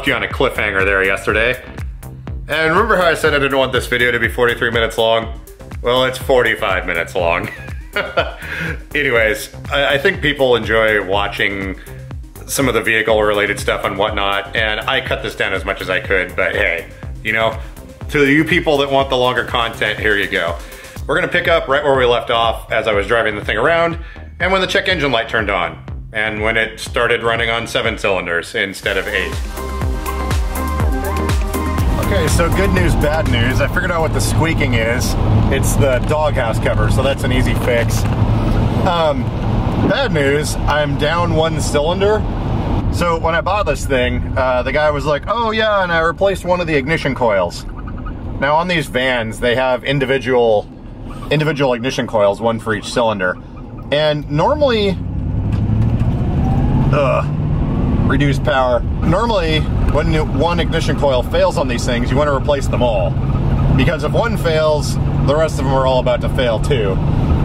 left you on a cliffhanger there yesterday. And remember how I said I didn't want this video to be 43 minutes long? Well, it's 45 minutes long. Anyways, I, I think people enjoy watching some of the vehicle related stuff and whatnot, and I cut this down as much as I could, but hey, you know, to you people that want the longer content, here you go. We're gonna pick up right where we left off as I was driving the thing around, and when the check engine light turned on, and when it started running on seven cylinders instead of eight. Okay, so good news, bad news. I figured out what the squeaking is. It's the doghouse cover, so that's an easy fix. Um, bad news, I'm down one cylinder. So when I bought this thing, uh, the guy was like, oh yeah, and I replaced one of the ignition coils. Now on these vans, they have individual individual ignition coils, one for each cylinder. And normally, ugh, reduced power. Normally, when one ignition coil fails on these things, you want to replace them all. Because if one fails, the rest of them are all about to fail too.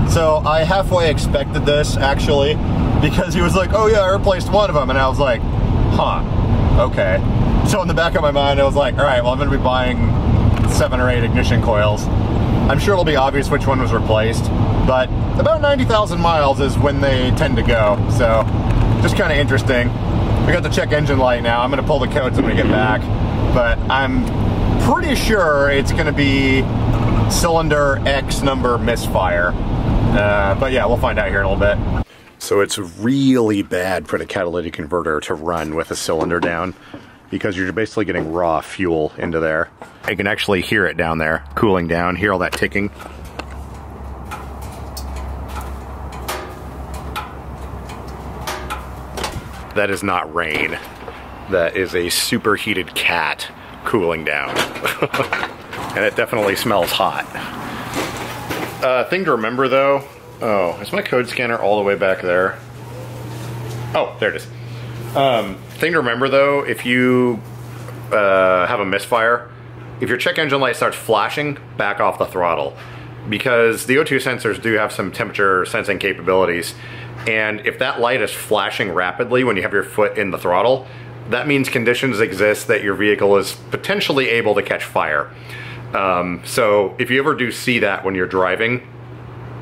So I halfway expected this, actually, because he was like, oh yeah, I replaced one of them. And I was like, huh, okay. So in the back of my mind, I was like, all right, well, I'm going to be buying seven or eight ignition coils. I'm sure it'll be obvious which one was replaced, but about 90,000 miles is when they tend to go. So just kind of interesting. We got the check engine light now. I'm gonna pull the codes when we get back, but I'm pretty sure it's gonna be cylinder X number misfire. Uh, but yeah, we'll find out here in a little bit. So it's really bad for the catalytic converter to run with a cylinder down because you're basically getting raw fuel into there. You can actually hear it down there, cooling down, hear all that ticking. That is not rain. That is a superheated cat cooling down. and it definitely smells hot. Uh, thing to remember though, oh, is my code scanner all the way back there? Oh, there it is. Um, thing to remember though, if you uh, have a misfire, if your check engine light starts flashing, back off the throttle. Because the O2 sensors do have some temperature sensing capabilities and if that light is flashing rapidly when you have your foot in the throttle, that means conditions exist that your vehicle is potentially able to catch fire. Um, so if you ever do see that when you're driving,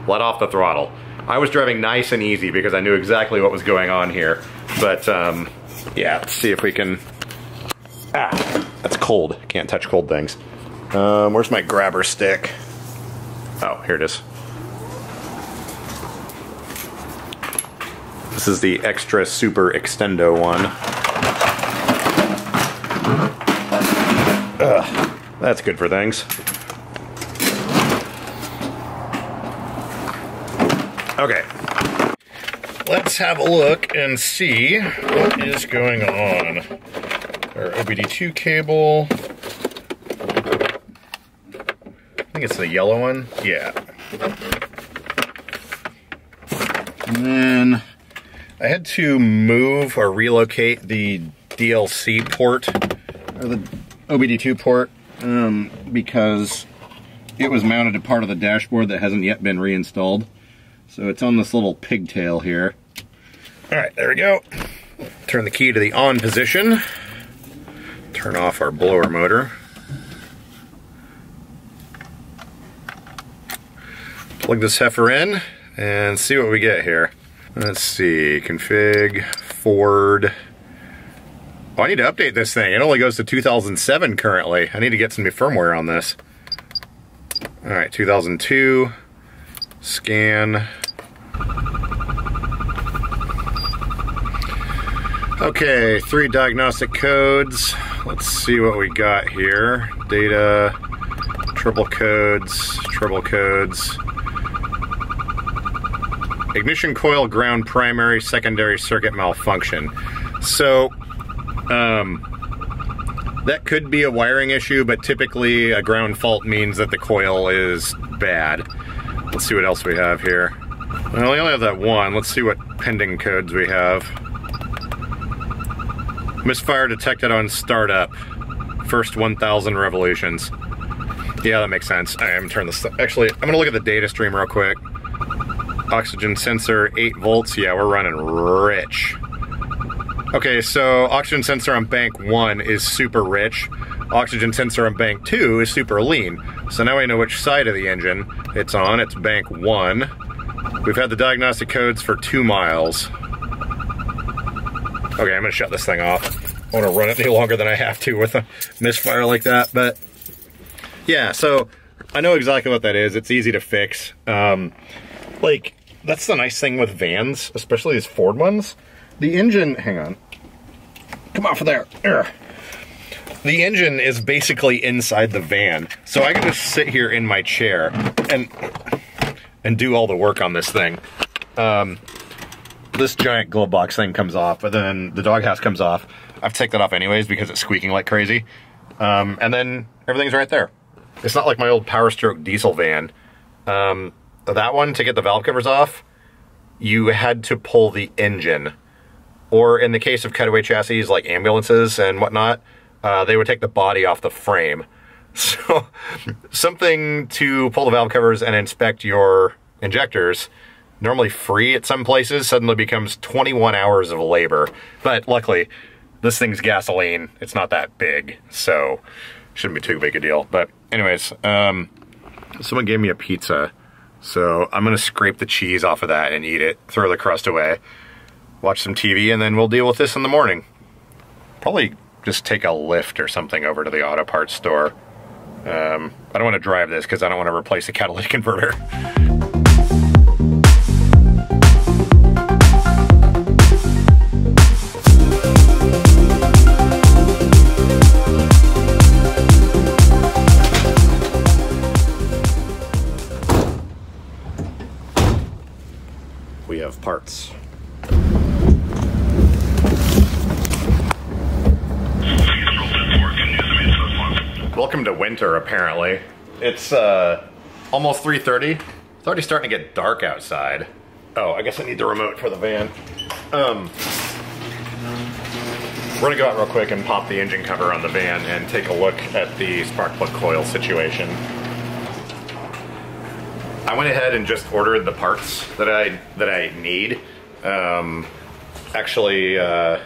let off the throttle. I was driving nice and easy because I knew exactly what was going on here. But um, yeah, let's see if we can, ah, that's cold. Can't touch cold things. Um, where's my grabber stick? Oh, here it is. This is the extra super extendo one. Ugh, that's good for things. Okay. Let's have a look and see what is going on. Our OBD2 cable. I think it's the yellow one. Yeah. And then I had to move or relocate the DLC port, or the OBD2 port, um, because it was mounted to part of the dashboard that hasn't yet been reinstalled. So it's on this little pigtail here. All right, there we go. Turn the key to the on position. Turn off our blower motor. Plug this heifer in and see what we get here. Let's see, config, Ford. Oh, I need to update this thing. It only goes to 2007 currently. I need to get some new firmware on this. All right, 2002, scan. Okay, three diagnostic codes. Let's see what we got here. Data, trouble codes, trouble codes. Ignition coil ground primary secondary circuit malfunction. So, um, that could be a wiring issue, but typically a ground fault means that the coil is bad. Let's see what else we have here. Well, we only have that one. Let's see what pending codes we have. Misfire detected on startup. First 1,000 revolutions. Yeah, that makes sense. I am turn this. Actually, I'm gonna look at the data stream real quick. Oxygen sensor, 8 volts. Yeah, we're running rich. Okay, so oxygen sensor on bank one is super rich. Oxygen sensor on bank two is super lean. So now I know which side of the engine it's on. It's bank one. We've had the diagnostic codes for two miles. Okay, I'm gonna shut this thing off. I wanna run it any longer than I have to with a misfire like that, but yeah, so I know exactly what that is. It's easy to fix. Um, like, that's the nice thing with vans, especially these Ford ones. The engine, hang on. Come off of there. Urgh. The engine is basically inside the van. So I can just sit here in my chair and and do all the work on this thing. Um, this giant glove box thing comes off, but then the doghouse comes off. I've taken that off anyways because it's squeaking like crazy. Um, and then everything's right there. It's not like my old Power Stroke diesel van. Um, that one, to get the valve covers off, you had to pull the engine. Or in the case of cutaway chassis like ambulances and whatnot, uh, they would take the body off the frame. So something to pull the valve covers and inspect your injectors, normally free at some places, suddenly becomes 21 hours of labor. But luckily, this thing's gasoline. It's not that big, so shouldn't be too big a deal. But anyways, um, someone gave me a pizza, so I'm gonna scrape the cheese off of that and eat it, throw the crust away, watch some TV, and then we'll deal with this in the morning. Probably just take a lift or something over to the auto parts store. Um, I don't want to drive this because I don't want to replace the catalytic converter. Parts. Welcome to winter, apparently. It's uh, almost 3.30. It's already starting to get dark outside. Oh, I guess I need the remote for the van. Um, we're gonna go out real quick and pop the engine cover on the van and take a look at the spark plug coil situation. I went ahead and just ordered the parts that I that I need. Um, actually, uh,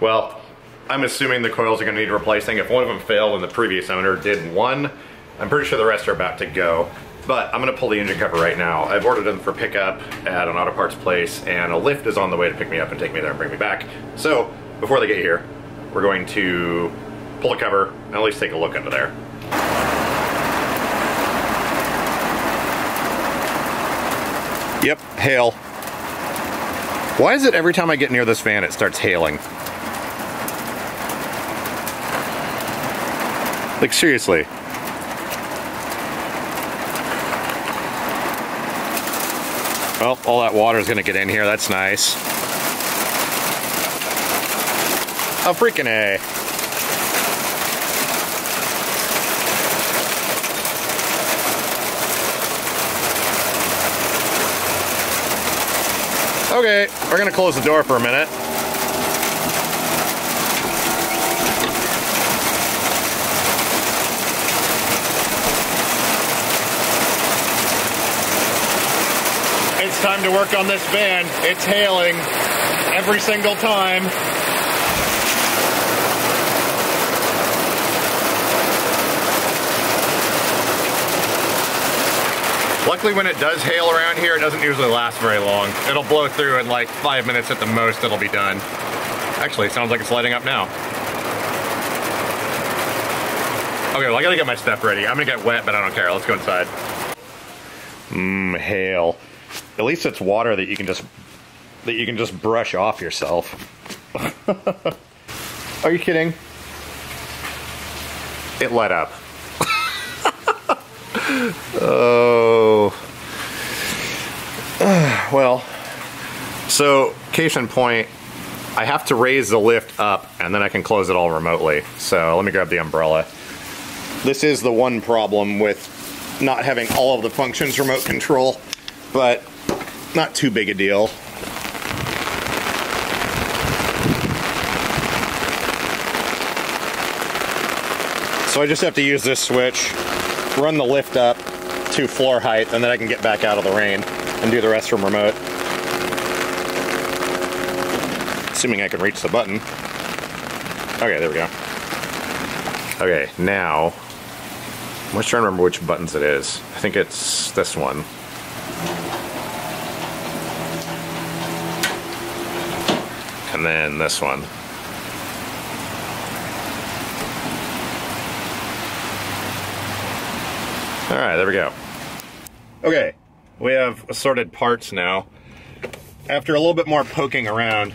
well, I'm assuming the coils are going to need replacing. If one of them failed and the previous owner did one, I'm pretty sure the rest are about to go. But I'm going to pull the engine cover right now. I've ordered them for pickup at an auto parts place, and a lift is on the way to pick me up and take me there and bring me back. So before they get here, we're going to pull the cover and at least take a look under there. Yep, hail. Why is it every time I get near this van it starts hailing? Like seriously. Well, all that water is gonna get in here, that's nice. A freaking A. Okay, we're gonna close the door for a minute. It's time to work on this van. It's hailing every single time. Luckily when it does hail around here, it doesn't usually last very long. It'll blow through in like five minutes at the most, it'll be done. Actually, it sounds like it's lighting up now. Okay, well I gotta get my stuff ready. I'm gonna get wet, but I don't care. Let's go inside. Mmm, hail. At least it's water that you can just that you can just brush off yourself. Are you kidding? It let up. Oh. well, so case in point, I have to raise the lift up and then I can close it all remotely. So let me grab the umbrella. This is the one problem with not having all of the functions remote control, but not too big a deal. So I just have to use this switch, run the lift up to floor height, and then I can get back out of the rain and do the rest from remote. assuming I can reach the button. Okay, there we go. Okay, now, I'm just trying to remember which buttons it is. I think it's this one. And then this one. All right, there we go. Okay, we have assorted parts now. After a little bit more poking around,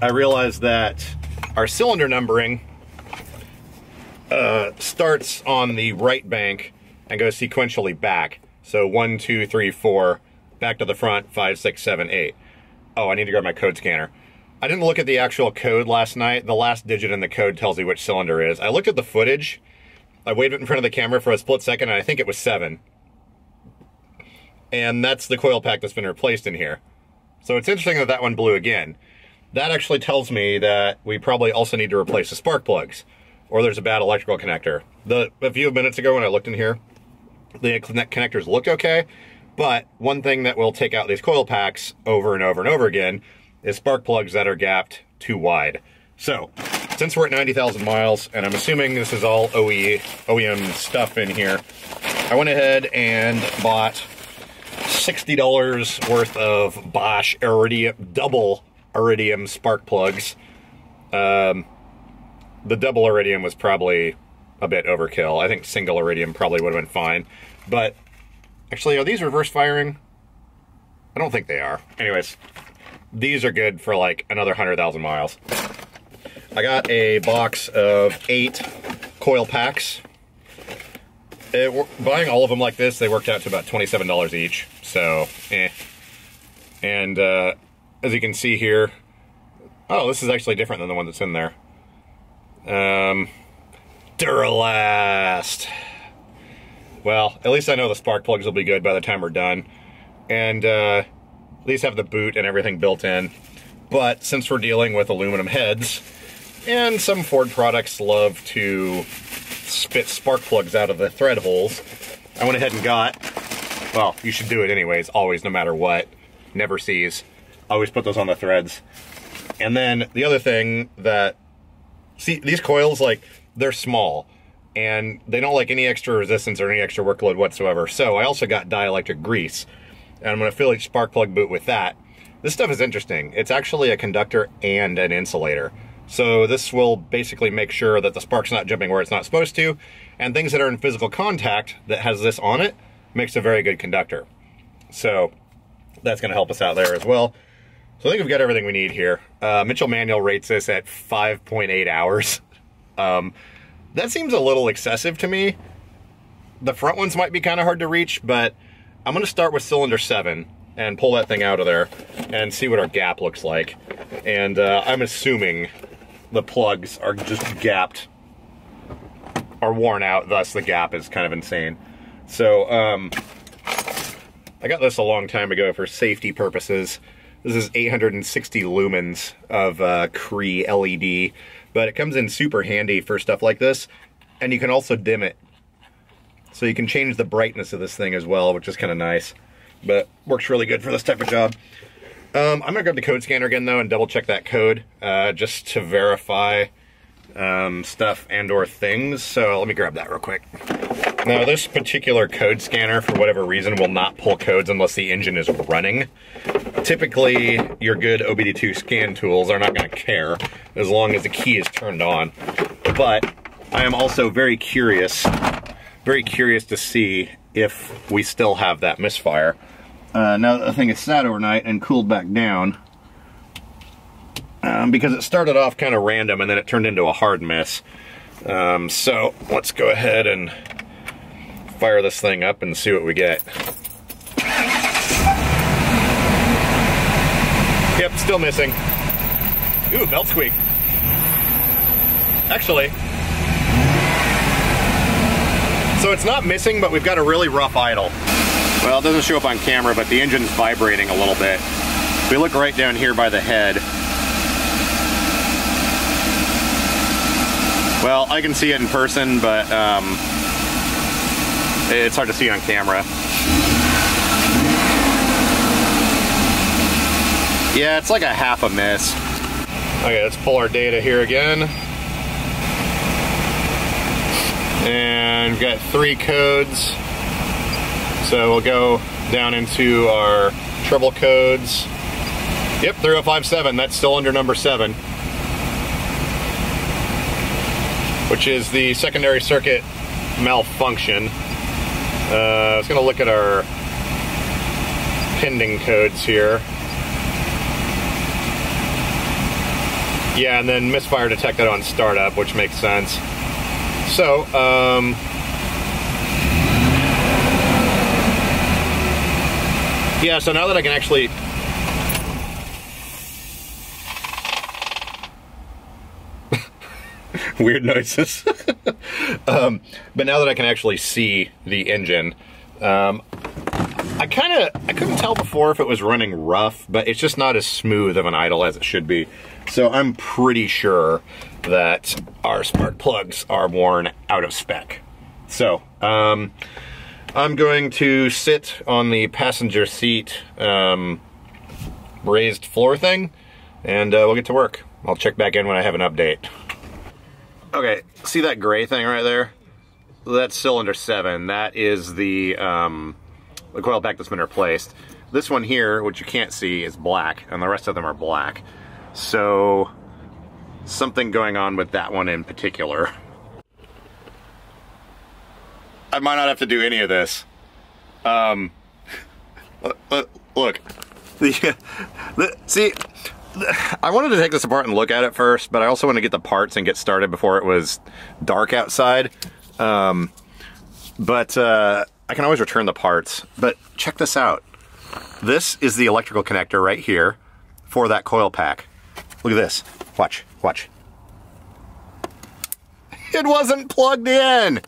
I realized that our cylinder numbering uh, starts on the right bank and goes sequentially back. So one, two, three, four, back to the front, five, six, seven, eight. Oh, I need to grab my code scanner. I didn't look at the actual code last night. The last digit in the code tells you which cylinder is. I looked at the footage. I waved it in front of the camera for a split second, and I think it was seven. And that's the coil pack that's been replaced in here. So it's interesting that that one blew again. That actually tells me that we probably also need to replace the spark plugs, or there's a bad electrical connector. The A few minutes ago when I looked in here, the connectors looked okay, but one thing that will take out these coil packs over and over and over again is spark plugs that are gapped too wide. So, since we're at 90,000 miles, and I'm assuming this is all OE, OEM stuff in here, I went ahead and bought $60 worth of Bosch Iridium, double Iridium spark plugs. Um, the double Iridium was probably a bit overkill. I think single Iridium probably would have been fine. But, actually, are these reverse firing? I don't think they are. Anyways, these are good for like another 100,000 miles. I got a box of eight coil packs. It, buying all of them like this, they worked out to about $27 each. So, eh. And uh, as you can see here, oh, this is actually different than the one that's in there. Um, Duralast. Well, at least I know the spark plugs will be good by the time we're done. And uh, at least have the boot and everything built in. But since we're dealing with aluminum heads, and some Ford products love to spit spark plugs out of the thread holes, I went ahead and got, well, you should do it anyways, always, no matter what. Never-Seez. Always put those on the threads. And then the other thing that, see, these coils, like, they're small and they don't like any extra resistance or any extra workload whatsoever. So I also got dielectric grease and I'm gonna fill each spark plug boot with that. This stuff is interesting. It's actually a conductor and an insulator. So this will basically make sure that the spark's not jumping where it's not supposed to, and things that are in physical contact that has this on it makes a very good conductor. So that's gonna help us out there as well. So I think we've got everything we need here. Uh, Mitchell Manual rates this at 5.8 hours. Um, that seems a little excessive to me. The front ones might be kind of hard to reach, but I'm gonna start with cylinder seven and pull that thing out of there and see what our gap looks like. And uh, I'm assuming the plugs are just gapped, are worn out, thus the gap is kind of insane. So, um, I got this a long time ago for safety purposes. This is 860 lumens of uh, Cree LED, but it comes in super handy for stuff like this, and you can also dim it. So you can change the brightness of this thing as well, which is kind of nice, but works really good for this type of job. Um, I'm gonna grab the code scanner again though and double check that code uh, just to verify um, stuff and or things. So let me grab that real quick. Now this particular code scanner, for whatever reason, will not pull codes unless the engine is running. Typically, your good OBD2 scan tools are not gonna care as long as the key is turned on. But I am also very curious, very curious to see if we still have that misfire. Uh, now the thing has sat overnight and cooled back down um, because it started off kind of random and then it turned into a hard mess. Um, so let's go ahead and fire this thing up and see what we get. Yep, still missing. Ooh, belt squeak. Actually, so it's not missing, but we've got a really rough idle. Well, it doesn't show up on camera, but the engine's vibrating a little bit. If we look right down here by the head. Well, I can see it in person, but um, it's hard to see on camera. Yeah, it's like a half a miss. Okay, let's pull our data here again. And we've got three codes. So we'll go down into our trouble codes. Yep, 3057, that's still under number seven. Which is the secondary circuit malfunction. Uh, I was gonna look at our pending codes here. Yeah, and then misfire detected on startup, which makes sense. So, um, yeah, so now that I can actually weird noises. um, but now that I can actually see the engine, um, I kind of I couldn't tell before if it was running rough, but it's just not as smooth of an idle as it should be. So I'm pretty sure that our spark plugs are worn out of spec. So um, I'm going to sit on the passenger seat um, raised floor thing, and uh, we'll get to work. I'll check back in when I have an update. Okay, see that gray thing right there? That's cylinder seven. That is the um, the coil pack that's been replaced. This one here, which you can't see, is black, and the rest of them are black. So, something going on with that one in particular. I might not have to do any of this. Um, look, the, the, see, I wanted to take this apart and look at it first, but I also want to get the parts and get started before it was dark outside. Um, but uh, I can always return the parts. But check this out. This is the electrical connector right here for that coil pack. Look at this. Watch, watch. It wasn't plugged in.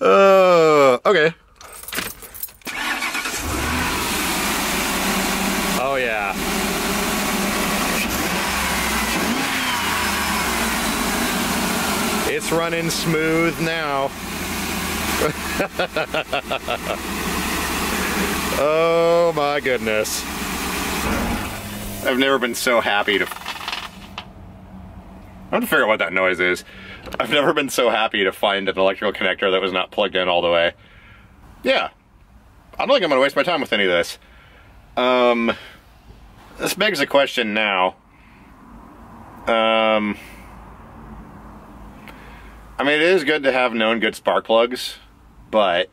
Uh, okay. Oh yeah. It's running smooth now. oh my goodness. I've never been so happy to... I have to figure out what that noise is. I've never been so happy to find an electrical connector that was not plugged in all the way. Yeah. I don't think I'm going to waste my time with any of this. Um, this begs a question now. Um, I mean, it is good to have known good spark plugs, but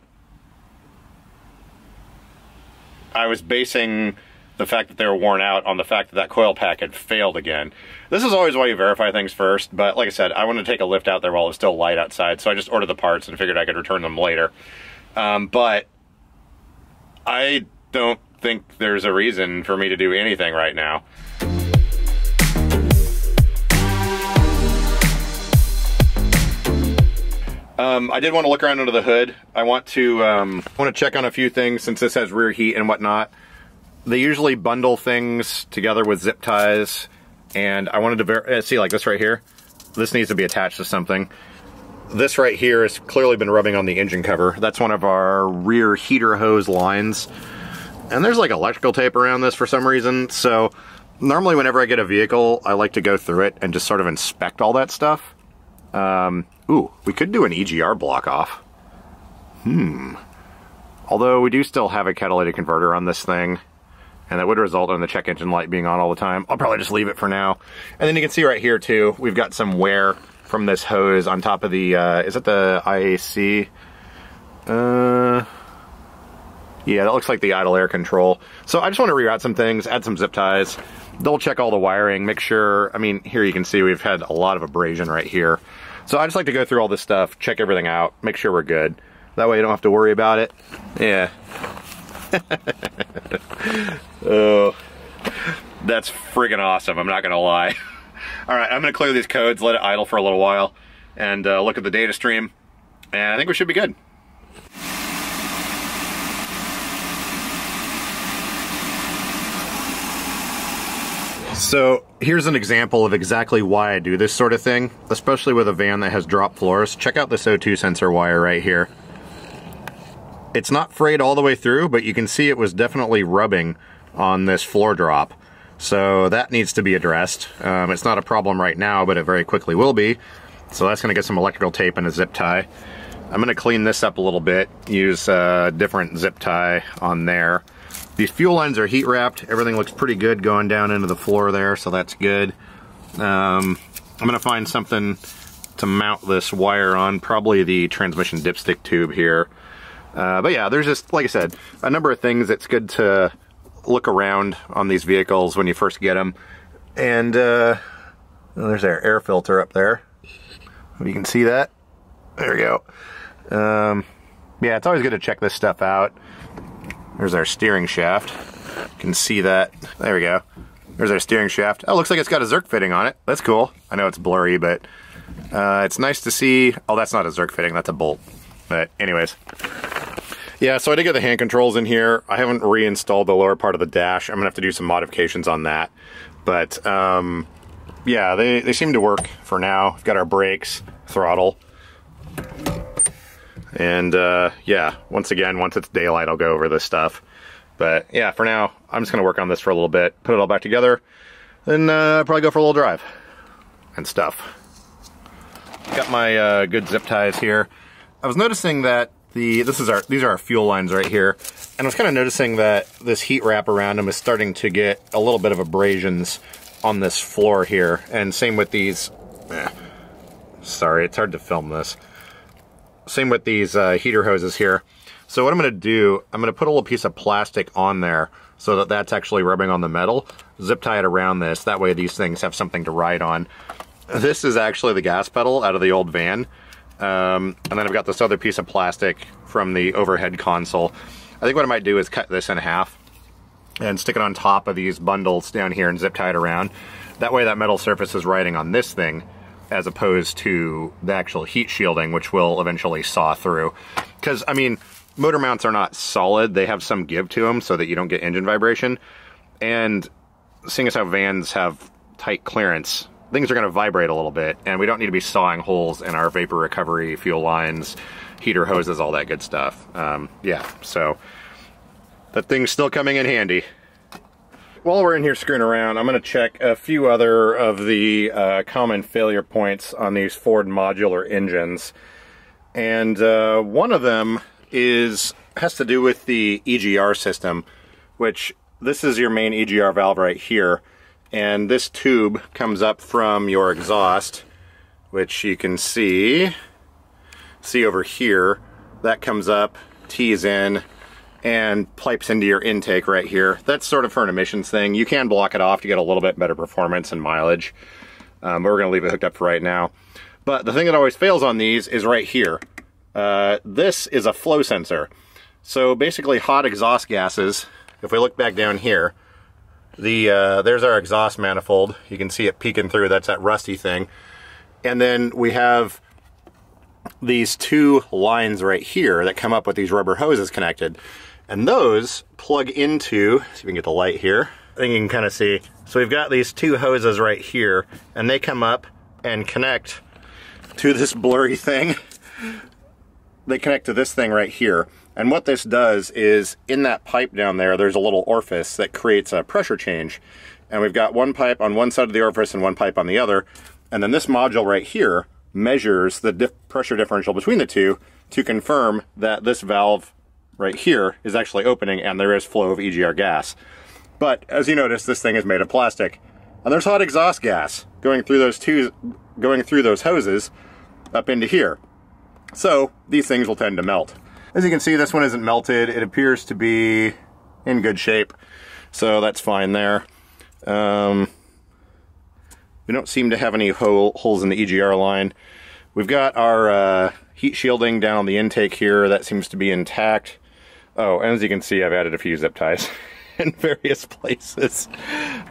I was basing the fact that they were worn out on the fact that that coil pack had failed again. This is always why you verify things first, but like I said, I wanted to take a lift out there while it was still light outside, so I just ordered the parts and figured I could return them later. Um, but I don't think there's a reason for me to do anything right now. Um, I did want to look around under the hood. I want to um, want to check on a few things since this has rear heat and whatnot. They usually bundle things together with zip ties, and I wanted to uh, see like this right here. This needs to be attached to something. This right here has clearly been rubbing on the engine cover. That's one of our rear heater hose lines. And there's like electrical tape around this for some reason, so normally whenever I get a vehicle, I like to go through it and just sort of inspect all that stuff. Um, ooh, we could do an EGR block off. Hmm. Although we do still have a catalytic converter on this thing, and that would result in the check engine light being on all the time. I'll probably just leave it for now. And then you can see right here too, we've got some wear from this hose on top of the, uh, is it the IAC? Uh, yeah, that looks like the idle air control. So I just want to reroute some things, add some zip ties, double check all the wiring, make sure, I mean, here you can see we've had a lot of abrasion right here. So I just like to go through all this stuff, check everything out, make sure we're good. That way you don't have to worry about it. Yeah. Oh, that's friggin' awesome, I'm not gonna lie. all right, I'm gonna clear these codes, let it idle for a little while, and uh, look at the data stream, and I think we should be good. So here's an example of exactly why I do this sort of thing, especially with a van that has drop floors. Check out this O2 sensor wire right here. It's not frayed all the way through, but you can see it was definitely rubbing on this floor drop. So that needs to be addressed. Um, it's not a problem right now, but it very quickly will be. So that's gonna get some electrical tape and a zip tie. I'm gonna clean this up a little bit, use a different zip tie on there. These fuel lines are heat wrapped. Everything looks pretty good going down into the floor there, so that's good. Um, I'm gonna find something to mount this wire on, probably the transmission dipstick tube here. Uh, but yeah, there's just, like I said, a number of things that's good to look around on these vehicles when you first get them. And uh, oh, there's our air filter up there. You can see that. There we go. Um, yeah, it's always good to check this stuff out. There's our steering shaft. You can see that. There we go. There's our steering shaft. Oh, looks like it's got a Zerk fitting on it. That's cool. I know it's blurry, but uh, it's nice to see. Oh, that's not a Zerk fitting. That's a bolt. But anyways. Yeah, so I did get the hand controls in here. I haven't reinstalled the lower part of the dash. I'm to have to do some modifications on that. But, um, yeah, they, they seem to work for now. We've got our brakes, throttle. And, uh, yeah, once again, once it's daylight, I'll go over this stuff. But, yeah, for now, I'm just to work on this for a little bit, put it all back together, then uh, probably go for a little drive and stuff. Got my uh, good zip ties here. I was noticing that the this is our these are our fuel lines right here. And I was kind of noticing that this heat wrap around them is starting to get a little bit of abrasions on this floor here. And same with these eh, sorry it's hard to film this. Same with these uh, heater hoses here. So what I'm gonna do I'm gonna put a little piece of plastic on there so that that's actually rubbing on the metal. Zip tie it around this. That way these things have something to ride on. This is actually the gas pedal out of the old van um, and then I've got this other piece of plastic from the overhead console. I think what I might do is cut this in half and stick it on top of these bundles down here and zip tie it around. That way that metal surface is riding on this thing as opposed to the actual heat shielding, which will eventually saw through. Because, I mean, motor mounts are not solid. They have some give to them so that you don't get engine vibration. And seeing as how vans have tight clearance, things are going to vibrate a little bit, and we don't need to be sawing holes in our vapor recovery fuel lines, heater hoses, all that good stuff. Um, yeah, so that thing's still coming in handy. While we're in here screwing around, I'm going to check a few other of the uh, common failure points on these Ford modular engines. And uh, one of them is has to do with the EGR system, which this is your main EGR valve right here and this tube comes up from your exhaust which you can see see over here. That comes up tees in and pipes into your intake right here. That's sort of for an emissions thing. You can block it off to get a little bit better performance and mileage um, but we're gonna leave it hooked up for right now. But the thing that always fails on these is right here. Uh, this is a flow sensor. So basically hot exhaust gases if we look back down here the uh, there's our exhaust manifold. You can see it peeking through. That's that rusty thing. And then we have these two lines right here that come up with these rubber hoses connected. And those plug into, see if we can get the light here. I think you can kind of see. So we've got these two hoses right here and they come up and connect to this blurry thing. They connect to this thing right here. And what this does is in that pipe down there, there's a little orifice that creates a pressure change. And we've got one pipe on one side of the orifice and one pipe on the other. And then this module right here measures the dif pressure differential between the two to confirm that this valve right here is actually opening and there is flow of EGR gas. But as you notice, this thing is made of plastic. And there's hot exhaust gas going through those two, going through those hoses up into here. So these things will tend to melt. As you can see, this one isn't melted. It appears to be in good shape, so that's fine there. Um, we don't seem to have any hole, holes in the EGR line. We've got our uh, heat shielding down on the intake here. That seems to be intact. Oh, and as you can see, I've added a few zip ties in various places.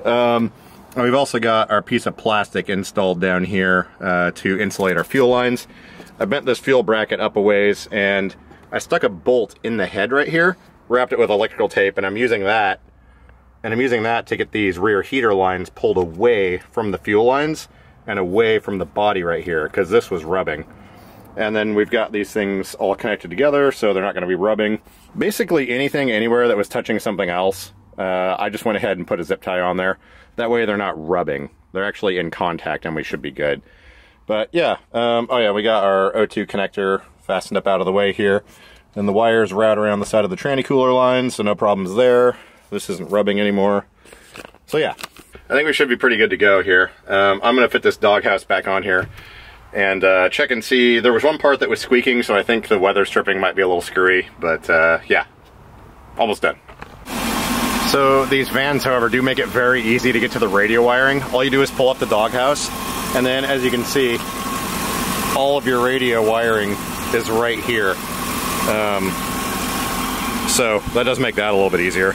Um, we've also got our piece of plastic installed down here uh, to insulate our fuel lines. I bent this fuel bracket up a ways and I stuck a bolt in the head right here, wrapped it with electrical tape, and I'm using that. And I'm using that to get these rear heater lines pulled away from the fuel lines and away from the body right here, because this was rubbing. And then we've got these things all connected together, so they're not going to be rubbing. Basically anything anywhere that was touching something else Uh, I just went ahead and put a zip tie on there. That way they're not rubbing. They're actually in contact and we should be good. But yeah, um, oh yeah, we got our O2 connector fastened up out of the way here. And the wires route around the side of the tranny cooler line, so no problems there. This isn't rubbing anymore. So yeah, I think we should be pretty good to go here. Um, I'm gonna fit this doghouse back on here and uh, check and see. There was one part that was squeaking, so I think the weather stripping might be a little screwy, but uh, yeah, almost done. So these vans, however, do make it very easy to get to the radio wiring. All you do is pull up the doghouse, and then as you can see, all of your radio wiring is right here. Um, so that does make that a little bit easier.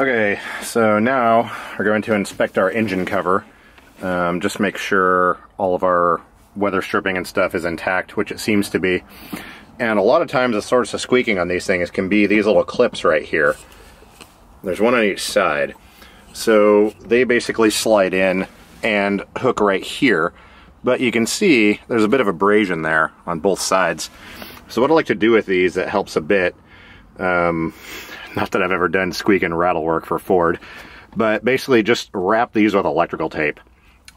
Okay, so now we're going to inspect our engine cover. Um, just make sure all of our weather stripping and stuff is intact, which it seems to be. And a lot of times the source of squeaking on these things can be these little clips right here. There's one on each side. So they basically slide in and hook right here. But you can see there's a bit of abrasion there on both sides. So what I like to do with these that helps a bit, um, not that I've ever done squeak and rattle work for Ford, but basically just wrap these with electrical tape.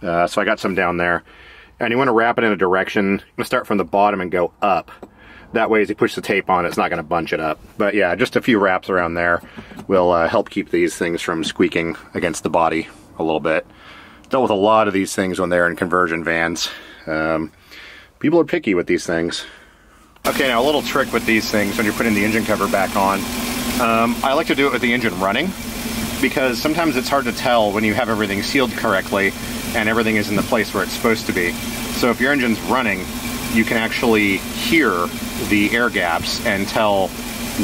Uh, so I got some down there. And you want to wrap it in a direction, you start from the bottom and go up. That way as you push the tape on, it's not going to bunch it up. But yeah, just a few wraps around there will uh, help keep these things from squeaking against the body a little bit. Dealt with a lot of these things when they're in conversion vans. Um, people are picky with these things. Okay, now a little trick with these things when you're putting the engine cover back on. Um, I like to do it with the engine running because sometimes it's hard to tell when you have everything sealed correctly and everything is in the place where it's supposed to be. So if your engine's running, you can actually hear the air gaps and tell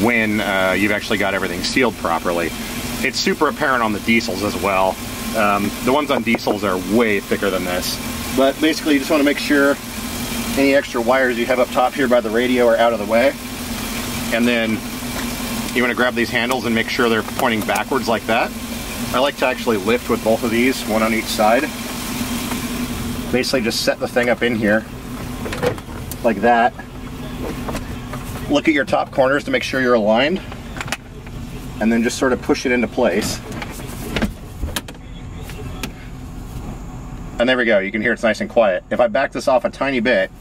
when uh, you've actually got everything sealed properly. It's super apparent on the diesels as well. Um, the ones on diesels are way thicker than this. But basically you just want to make sure any extra wires you have up top here by the radio are out of the way. And then you want to grab these handles and make sure they're pointing backwards like that. I like to actually lift with both of these, one on each side. Basically just set the thing up in here like that. Look at your top corners to make sure you're aligned. And then just sort of push it into place. And there we go, you can hear it's nice and quiet. If I back this off a tiny bit,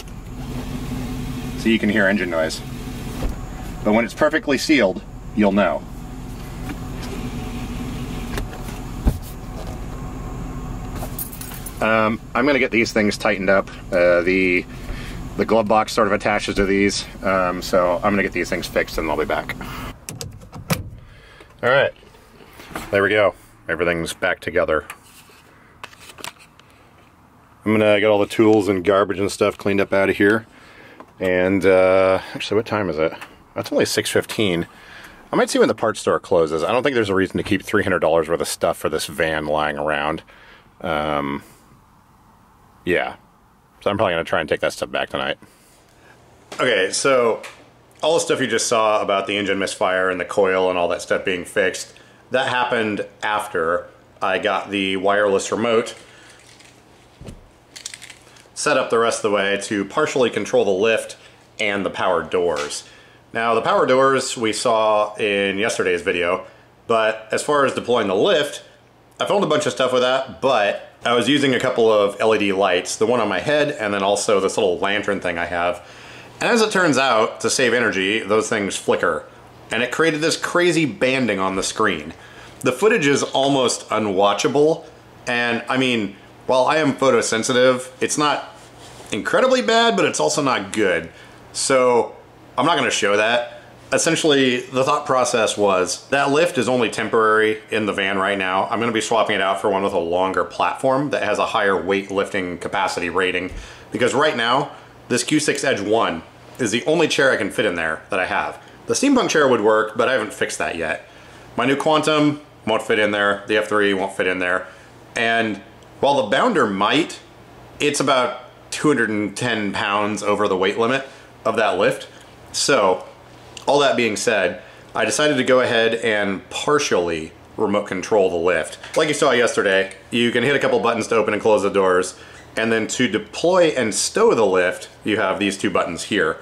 so you can hear engine noise. But when it's perfectly sealed, you'll know. Um, I'm to get these things tightened up. Uh, the the glove box sort of attaches to these, um, so I'm to get these things fixed and I'll be back. All right, there we go. Everything's back together. I'm to get all the tools and garbage and stuff cleaned up out of here. And uh, actually, what time is it? It's only 6.15. I might see when the parts store closes. I don't think there's a reason to keep $300 worth of stuff for this van lying around. Um, yeah. So I'm probably to try and take that stuff back tonight. Okay, so all the stuff you just saw about the engine misfire and the coil and all that stuff being fixed, that happened after I got the wireless remote set up the rest of the way to partially control the lift and the power doors. Now the power doors we saw in yesterday's video, but as far as deploying the lift, I filmed a bunch of stuff with that, but I was using a couple of LED lights, the one on my head and then also this little lantern thing I have. And as it turns out, to save energy, those things flicker. And it created this crazy banding on the screen. The footage is almost unwatchable, and I mean, while I am photosensitive, it's not incredibly bad, but it's also not good. So I'm not going to show that. Essentially, the thought process was that lift is only temporary in the van right now. I'm going to be swapping it out for one with a longer platform that has a higher weight lifting capacity rating because right now, this Q6 Edge 1 is the only chair I can fit in there that I have. The steampunk chair would work, but I haven't fixed that yet. My new Quantum won't fit in there. The F3 won't fit in there. And while the Bounder might, it's about 210 pounds over the weight limit of that lift. So, all that being said, I decided to go ahead and partially remote control the lift. Like you saw yesterday, you can hit a couple buttons to open and close the doors, and then to deploy and stow the lift, you have these two buttons here.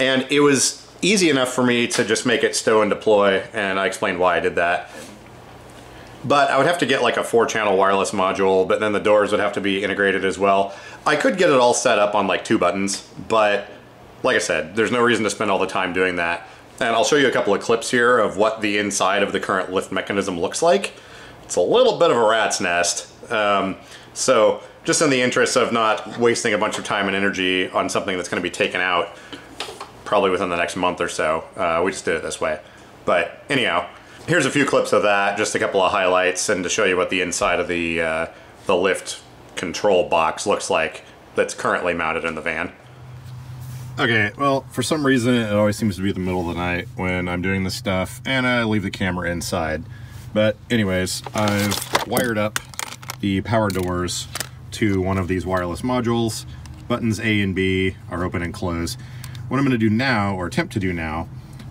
And it was easy enough for me to just make it stow and deploy, and I explained why I did that. But I would have to get like a four channel wireless module, but then the doors would have to be integrated as well. I could get it all set up on like two buttons, but like I said, there's no reason to spend all the time doing that. And I'll show you a couple of clips here of what the inside of the current lift mechanism looks like. It's a little bit of a rat's nest. Um, so just in the interest of not wasting a bunch of time and energy on something that's going to be taken out probably within the next month or so, uh, we just did it this way. But anyhow, here's a few clips of that, just a couple of highlights, and to show you what the inside of the, uh, the lift control box looks like that's currently mounted in the van. Okay, well, for some reason, it always seems to be the middle of the night when I'm doing this stuff, and I leave the camera inside. But anyways, I've wired up the power doors to one of these wireless modules. Buttons A and B are open and closed. What I'm gonna do now, or attempt to do now,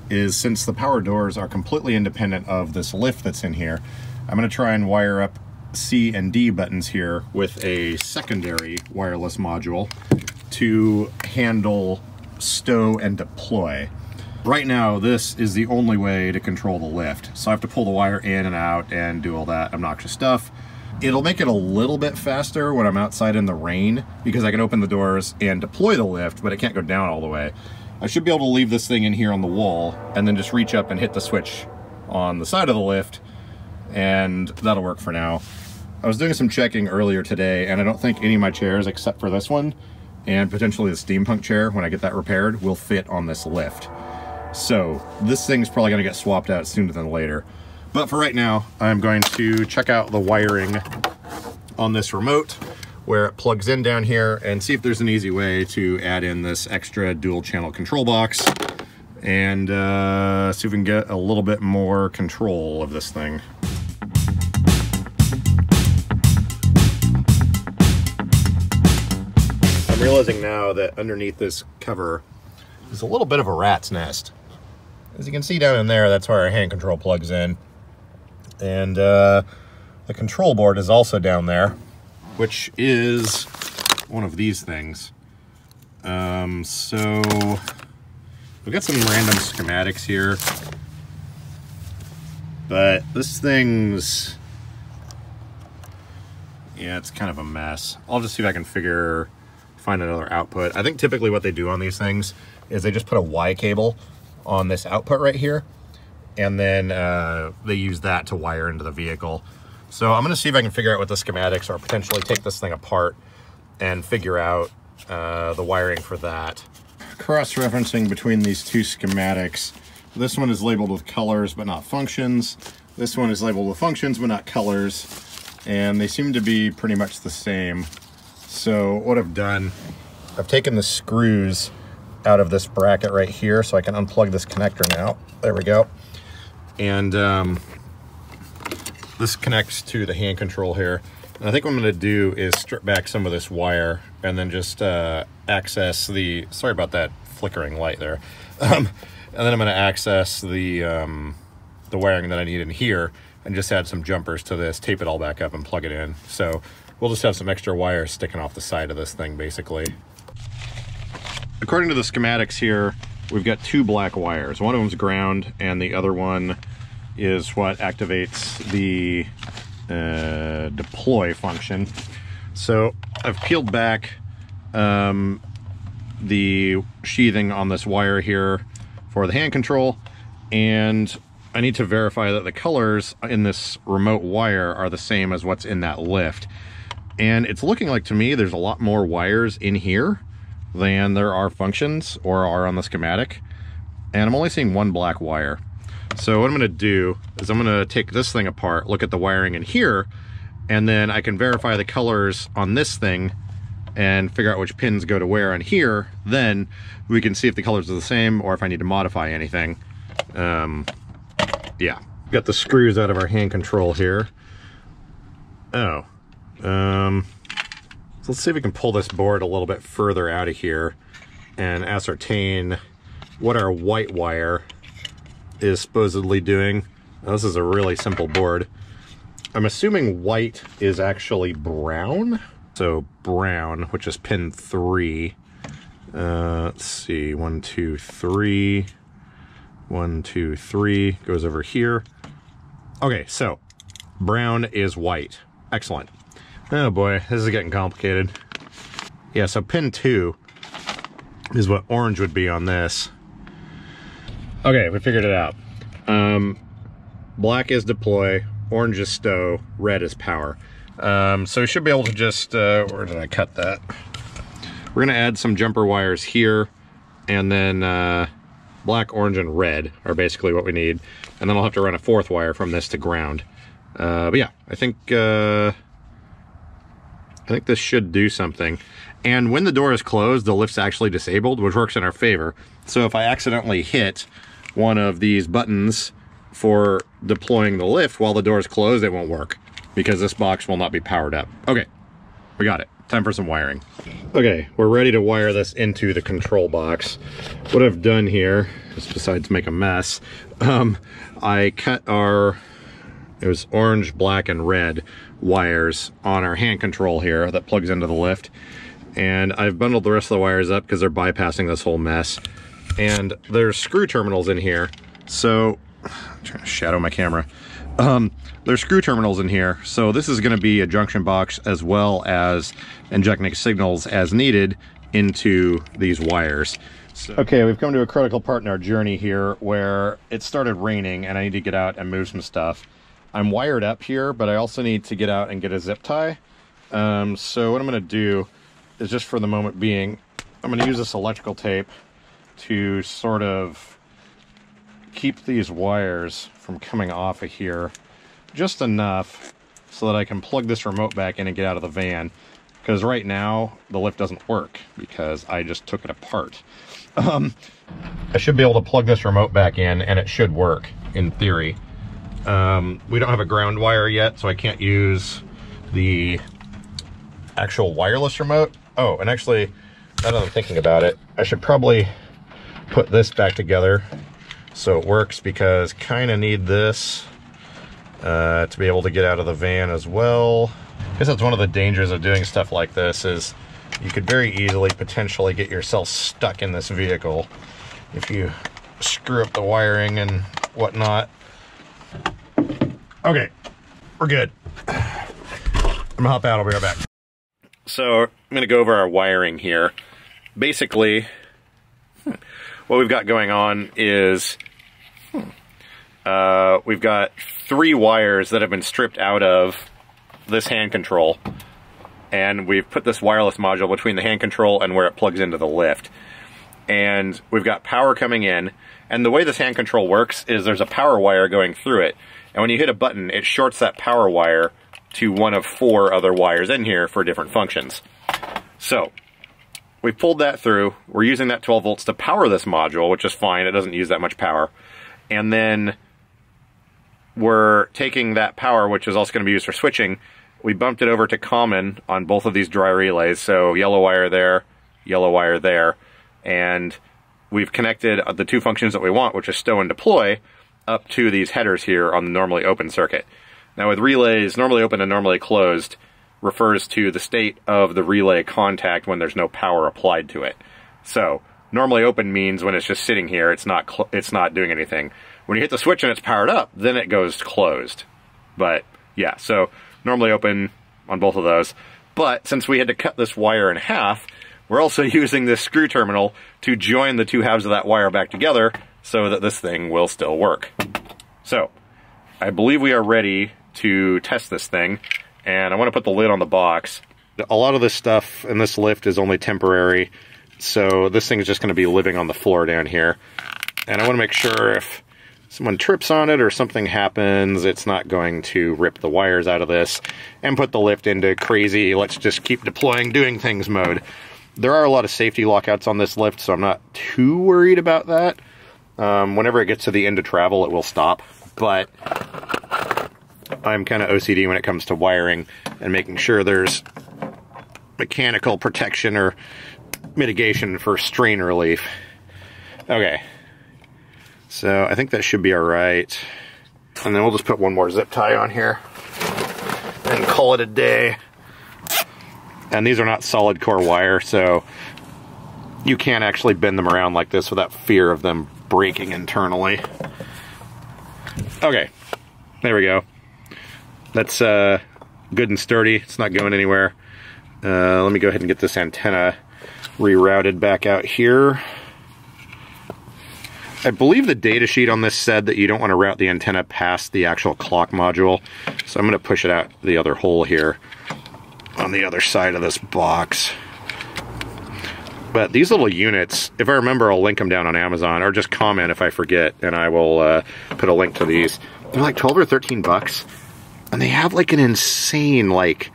is since the power doors are completely independent of this lift that's in here, I'm gonna try and wire up C and D buttons here with a secondary wireless module to handle stow and deploy. Right now, this is the only way to control the lift. So I have to pull the wire in and out and do all that obnoxious stuff. It'll make it a little bit faster when I'm outside in the rain because I can open the doors and deploy the lift, but it can't go down all the way. I should be able to leave this thing in here on the wall and then just reach up and hit the switch on the side of the lift and that'll work for now. I was doing some checking earlier today and I don't think any of my chairs except for this one and potentially the steampunk chair when I get that repaired will fit on this lift. So this thing's probably gonna get swapped out sooner than later. But for right now, I'm going to check out the wiring on this remote where it plugs in down here and see if there's an easy way to add in this extra dual channel control box and uh, see if we can get a little bit more control of this thing. I'm realizing now that underneath this cover is a little bit of a rat's nest. As you can see down in there, that's where our hand control plugs in. And uh, the control board is also down there which is one of these things. Um, so we've got some random schematics here, but this thing's, yeah, it's kind of a mess. I'll just see if I can figure, find another output. I think typically what they do on these things is they just put a Y cable on this output right here, and then uh, they use that to wire into the vehicle. So I'm gonna see if I can figure out what the schematics are, potentially take this thing apart and figure out uh, the wiring for that. Cross-referencing between these two schematics, this one is labeled with colors but not functions. This one is labeled with functions but not colors. And they seem to be pretty much the same. So what I've done, I've taken the screws out of this bracket right here so I can unplug this connector now. There we go. And um, this connects to the hand control here. And I think what I'm gonna do is strip back some of this wire and then just uh, access the, sorry about that flickering light there. Um, and then I'm gonna access the, um, the wiring that I need in here and just add some jumpers to this, tape it all back up and plug it in. So we'll just have some extra wires sticking off the side of this thing basically. According to the schematics here, we've got two black wires. One of them's ground and the other one is what activates the uh, deploy function. So I've peeled back um, the sheathing on this wire here for the hand control and I need to verify that the colors in this remote wire are the same as what's in that lift. And it's looking like to me there's a lot more wires in here than there are functions or are on the schematic. And I'm only seeing one black wire. So what I'm gonna do is I'm gonna take this thing apart, look at the wiring in here, and then I can verify the colors on this thing and figure out which pins go to where on here. Then we can see if the colors are the same or if I need to modify anything. Um, yeah, got the screws out of our hand control here. Oh, um, so let's see if we can pull this board a little bit further out of here and ascertain what our white wire is supposedly doing. Now, this is a really simple board. I'm assuming white is actually brown. So brown, which is pin three. Uh, let's see, one, two, three. One, two, three, goes over here. Okay, so brown is white. Excellent. Oh boy, this is getting complicated. Yeah, so pin two is what orange would be on this. Okay, we figured it out. Um, black is deploy, orange is stow, red is power. Um, so we should be able to just, uh, where did I cut that? We're gonna add some jumper wires here, and then uh, black, orange, and red are basically what we need. And then I'll have to run a fourth wire from this to ground. Uh, but yeah, I think uh, I think this should do something. And when the door is closed, the lift's actually disabled, which works in our favor. So if I accidentally hit one of these buttons for deploying the lift while the door is closed, it won't work because this box will not be powered up. Okay, we got it. Time for some wiring. Okay, we're ready to wire this into the control box. What I've done here is besides make a mess, um, I cut our, it was orange, black, and red wires on our hand control here that plugs into the lift. And I've bundled the rest of the wires up because they're bypassing this whole mess. And there's screw terminals in here. So, I'm trying to shadow my camera. Um, there's screw terminals in here, so this is going to be a junction box as well as injecting signals as needed into these wires. So. Okay, we've come to a critical part in our journey here where it started raining and I need to get out and move some stuff. I'm wired up here, but I also need to get out and get a zip tie. Um, so what I'm going to do is just for the moment being, I'm going to use this electrical tape to sort of keep these wires from coming off of here just enough so that I can plug this remote back in and get out of the van. Because right now, the lift doesn't work because I just took it apart. Um, I should be able to plug this remote back in and it should work, in theory. Um, we don't have a ground wire yet, so I can't use the actual wireless remote. Oh, and actually, now that I'm thinking about it, I should probably put this back together so it works because kind of need this uh, to be able to get out of the van as well. I guess that's one of the dangers of doing stuff like this is you could very easily potentially get yourself stuck in this vehicle if you screw up the wiring and whatnot. Okay, we're good. I'm gonna hop out, I'll be right back. So I'm gonna go over our wiring here. Basically, what we've got going on is uh, we've got three wires that have been stripped out of this hand control. And we've put this wireless module between the hand control and where it plugs into the lift. And we've got power coming in. And the way this hand control works is there's a power wire going through it. And when you hit a button, it shorts that power wire to one of four other wires in here for different functions. So, we pulled that through. We're using that 12 volts to power this module, which is fine. It doesn't use that much power. And then we're taking that power, which is also going to be used for switching, we bumped it over to common on both of these dry relays. So yellow wire there, yellow wire there, and we've connected the two functions that we want, which is stow and deploy, up to these headers here on the normally open circuit. Now with relays, normally open and normally closed refers to the state of the relay contact when there's no power applied to it. So normally open means when it's just sitting here, it's not it's not doing anything. When you hit the switch and it's powered up, then it goes closed. But yeah, so normally open on both of those. But since we had to cut this wire in half, we're also using this screw terminal to join the two halves of that wire back together so that this thing will still work. So, I believe we are ready to test this thing, and I want to put the lid on the box. A lot of this stuff in this lift is only temporary, so this thing is just going to be living on the floor down here. And I want to make sure if someone trips on it or something happens, it's not going to rip the wires out of this and put the lift into crazy, let's just keep deploying, doing things mode. There are a lot of safety lockouts on this lift, so I'm not too worried about that. Um, whenever it gets to the end of travel, it will stop, but I'm kind of OCD when it comes to wiring and making sure there's mechanical protection or mitigation for strain relief. Okay, so I think that should be all right. And then we'll just put one more zip tie on here and call it a day. And these are not solid core wire, so you can't actually bend them around like this without fear of them breaking internally. Okay, there we go. That's uh, good and sturdy. It's not going anywhere. Uh, let me go ahead and get this antenna rerouted back out here. I believe the data sheet on this said that you don't want to route the antenna past the actual clock module. So I'm going to push it out the other hole here on the other side of this box. But these little units, if I remember, I'll link them down on Amazon or just comment if I forget and I will uh, put a link to these. They're like 12 or 13 bucks and they have like an insane like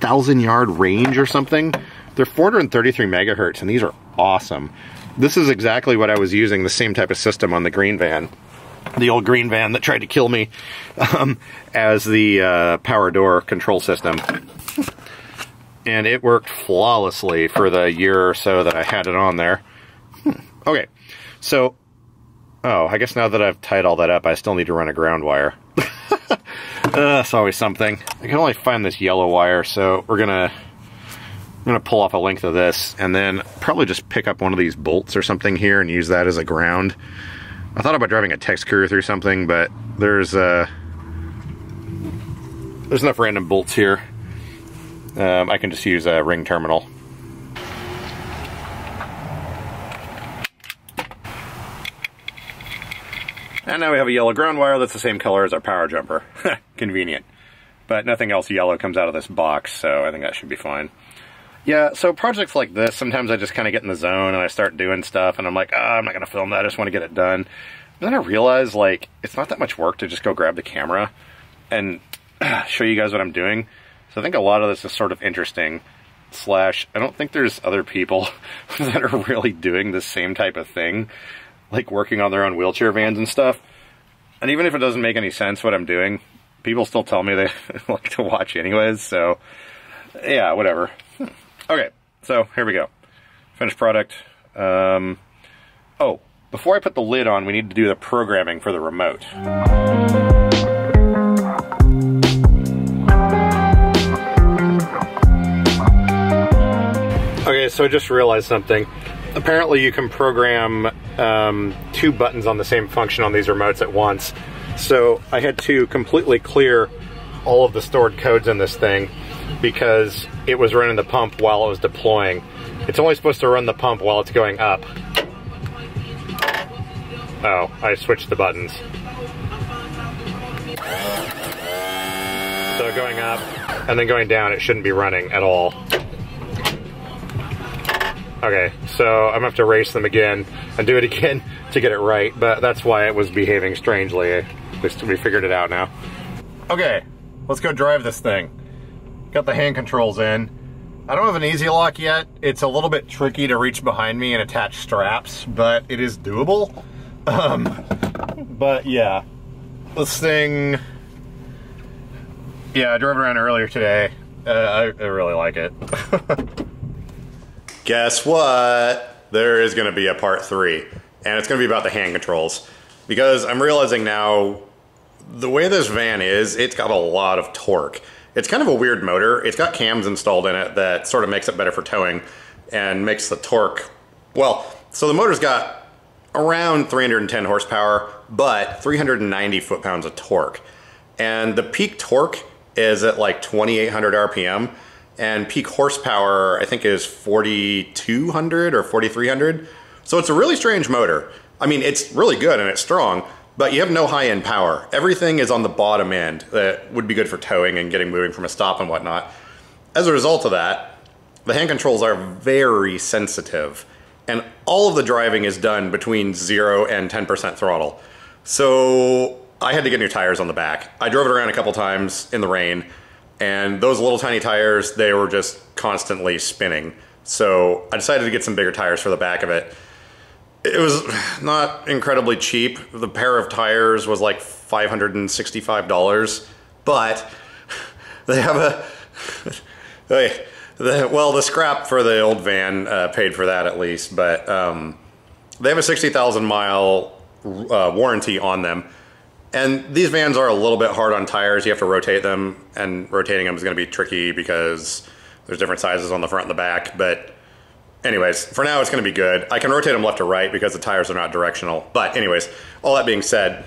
thousand yard range or something. They're 433 megahertz and these are awesome. This is exactly what I was using, the same type of system on the green van. The old green van that tried to kill me um, as the uh, power door control system and it worked flawlessly for the year or so that I had it on there. Hmm. Okay, so, oh, I guess now that I've tied all that up, I still need to run a ground wire. uh, that's always something. I can only find this yellow wire, so we're gonna, I'm gonna pull off a length of this, and then probably just pick up one of these bolts or something here and use that as a ground. I thought about driving a text Courier through something, but there's, uh, there's enough random bolts here um, I can just use a ring terminal. And now we have a yellow ground wire that's the same color as our power jumper. Convenient. But nothing else yellow comes out of this box, so I think that should be fine. Yeah, so projects like this, sometimes I just kind of get in the zone and I start doing stuff and I'm like, oh, I'm not going to film that, I just want to get it done. And then I realize, like, it's not that much work to just go grab the camera and show you guys what I'm doing. So I think a lot of this is sort of interesting. Slash, I don't think there's other people that are really doing the same type of thing, like working on their own wheelchair vans and stuff. And even if it doesn't make any sense what I'm doing, people still tell me they like to watch anyways, so yeah, whatever. Hmm. Okay, so here we go. Finished product. Um, oh, before I put the lid on, we need to do the programming for the remote. Okay, so I just realized something. Apparently you can program um, two buttons on the same function on these remotes at once. So I had to completely clear all of the stored codes in this thing because it was running the pump while it was deploying. It's only supposed to run the pump while it's going up. Oh, I switched the buttons. So going up and then going down, it shouldn't be running at all. Okay, so I'm gonna have to race them again and do it again to get it right, but that's why it was behaving strangely. At least we figured it out now. Okay, let's go drive this thing. Got the hand controls in. I don't have an EZ Lock yet. It's a little bit tricky to reach behind me and attach straps, but it is doable. Um, but yeah, this thing, yeah, I drove around earlier today. Uh, I, I really like it. guess what? There is going to be a part three, and it's going to be about the hand controls. Because I'm realizing now, the way this van is, it's got a lot of torque. It's kind of a weird motor. It's got cams installed in it that sort of makes it better for towing and makes the torque, well, so the motor's got around 310 horsepower, but 390 foot-pounds of torque. And the peak torque is at like 2,800 RPM and peak horsepower I think is 4200 or 4300. So it's a really strange motor. I mean, it's really good and it's strong, but you have no high end power. Everything is on the bottom end that would be good for towing and getting moving from a stop and whatnot. As a result of that, the hand controls are very sensitive and all of the driving is done between zero and 10% throttle. So I had to get new tires on the back. I drove it around a couple times in the rain and those little tiny tires, they were just constantly spinning. So I decided to get some bigger tires for the back of it. It was not incredibly cheap. The pair of tires was like $565, but they have a, they, the, well, the scrap for the old van uh, paid for that at least, but um, they have a 60,000 mile uh, warranty on them. And these vans are a little bit hard on tires. You have to rotate them, and rotating them is going to be tricky because there's different sizes on the front and the back. But anyways, for now it's going to be good. I can rotate them left to right because the tires are not directional. But anyways, all that being said,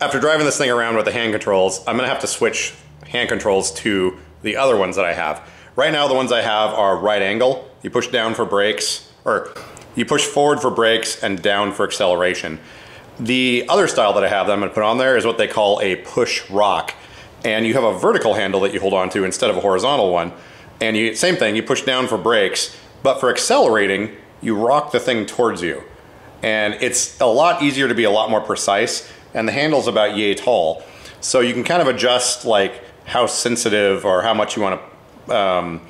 after driving this thing around with the hand controls, I'm going to have to switch hand controls to the other ones that I have. Right now, the ones I have are right angle. You push down for brakes, or you push forward for brakes and down for acceleration. The other style that I have that I'm gonna put on there is what they call a push rock. And you have a vertical handle that you hold on to instead of a horizontal one. And you, same thing, you push down for brakes, but for accelerating, you rock the thing towards you. And it's a lot easier to be a lot more precise, and the handle's about yay tall. So you can kind of adjust like how sensitive or how much you want to um,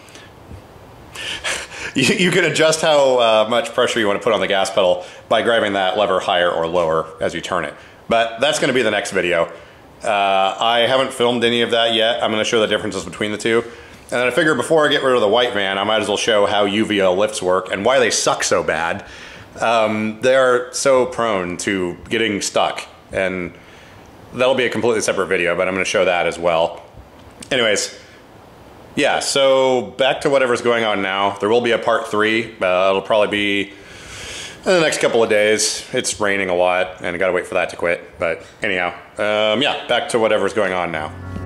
you, you, can adjust how uh, much pressure you want to put on the gas pedal by grabbing that lever higher or lower as you turn it. But that's going to be the next video. Uh, I haven't filmed any of that yet. I'm going to show the differences between the two. And I figure before I get rid of the white van, I might as well show how UVL lifts work and why they suck so bad. Um, they're so prone to getting stuck and that'll be a completely separate video, but I'm going to show that as well. Anyways, yeah, so back to whatever's going on now. There will be a part three. Uh, it'll probably be in the next couple of days. It's raining a lot and I gotta wait for that to quit. But anyhow, um, yeah, back to whatever's going on now.